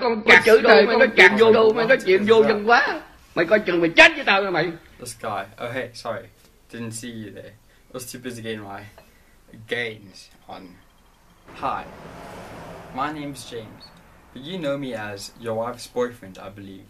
con cặc chữ đời mày nói cặc vô đâu mày nói chuyện vô dân quá mày coi chừng mày chết với tao rồi mày This guy. Oh hey, sorry, didn't see you there. I was too busy getting my gains on. Hi, my name's James, but you know me as your wife's boyfriend, I believe.